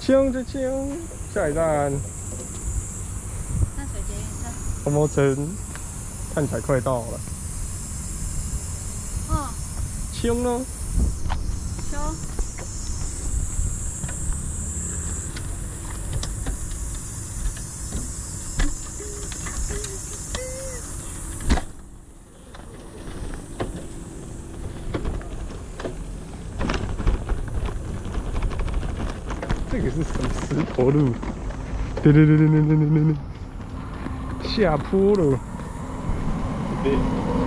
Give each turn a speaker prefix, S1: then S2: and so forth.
S1: 冲就清，下一站
S2: 淡水捷运站。
S1: 红毛城，看起来快到了，
S2: 哦，
S1: 冲咯！这个是什么石头路？对对对对对对对对对，下坡了。对。